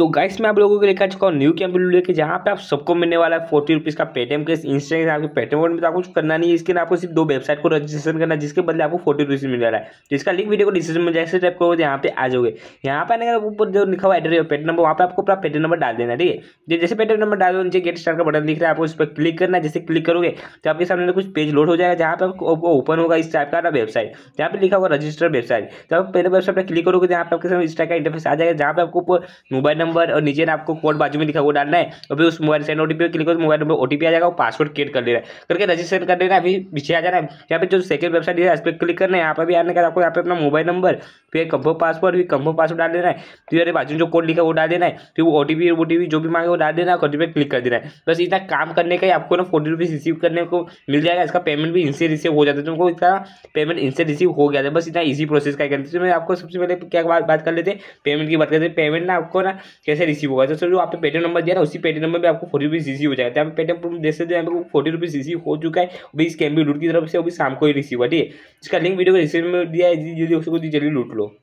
So guys मैं आप लोगों को लेकर चुका हूँ न्यू कैंप लेके, जहाँ पे आप सबको मिलने वाला है फोर्टी रुपीज़ का पेटीएम के इंस्टेंट आपके पेटीएम में तो आपको कुछ करना नहीं है। इसके लिए आपको सिर्फ़ दो वेबसाइट को रजिस्ट्रेशन करना है, जिसके बदले आपको फोर्टी रुपीज़ मिल रहा है। जिसका लिंक वीडियो को डिस्क्रिप्शन में जैसे टाइप करोगे, यहाँ पे आ जाओगे। यहाँ पे आने का ऊपर जो लिखा हुआ एड्रेस पेटीएम नंबर वहाँ पे आपको अपना पेटीएम नंबर डाल देना ठीक है? जैसे पेटीएम नंबर डाल दो, नीचे गेट स्टार का बटन दिख रहा है, आपको उस पर क्लिक करना है। जैसे क्लिक करोगे तो आपके सामने कुछ पेज लोड हो जाएगा, जहाँ पे आपको ओपन होगा इस टाइप का वेबसाइट जहाँ पे लिखा होगा रजिस्टर वेबसाइट तो आप पहले वेबसाइट पर क्लिक करोगे जहाँ पे आपके सामने इस टाइप का इंटरफेस आ जाएगा, जहाँ पे आपको मोबाइल नंबर और नीचे आपको कोड बाजू में लिखा वो डालना है और फिर उस मोबाइल सेंड ओटीपी क्लिक करो मोबाइल नंबर ओटीपी आ जाएगा वो पासवर्ड क्रिएट कर लेना है। करके रजिस्टर कर लेना है अभी पीछे आ जाना है। यहाँ पे जो सेकंड वेबसाइट है इस पर क्लिक करना है। यहाँ पर भी आने का आपको यहाँ पे अपना मोबाइल नंबर फिर कंफर्म पासवर्ड फिर कंफर्म पासवर्ड डाल देना है। फिर बाजू में जो कोड लिखा वो डाल देना है। फिर वो ओटीपी ओटीपी जो भी मांगे, वो डाल देना है क्लिक कर देना है। बस इतना काम करने का ही आपको ना फोर्टी रुपीज़ रिसीव करने को मिल जाएगा। इसका पेमेंट भी इनसे रिसीव हो जाता है। तुमको इसका पेमेंट इनसे रिसीव हो गया था। बस इतना ईजी प्रोसेस का करते मैं आपको सबसे पहले क्या बात बात कर लेते हैं? पेमेंट की बात करते पेमेंट ना आपको ना कैसे रिसीव होगा? तो जो आप पेटीएम नंबर दिया ना, उसी पेटीएम नंबर पर आपको फोर्टी रुपीज़ रिसीव हो जाएगा। यहाँ पे पेटीएम प्रूफ देख सकते हैं फोर्टी रुपीज़ रिसीव हो चुका है। अभी इस कैम्बी लूट की तरफ़ से, अभी शाम को ही रिसीव हुआ ठीक है? इसका लिंक वीडियो को रिसीव में दिया है, जल्दी उसको जल्दी लूट लो।